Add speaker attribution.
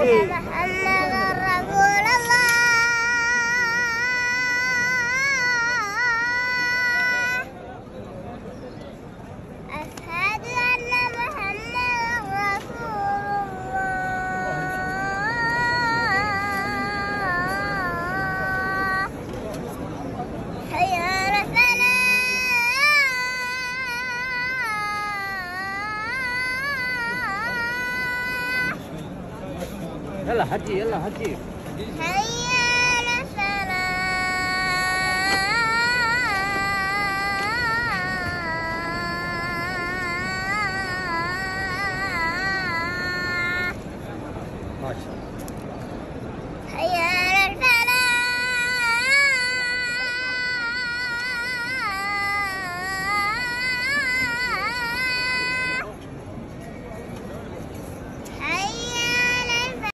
Speaker 1: 妈妈妈妈
Speaker 2: يلا حجي يلا حجي.
Speaker 1: هيا للصلاة
Speaker 2: ما شاء الله. هيا.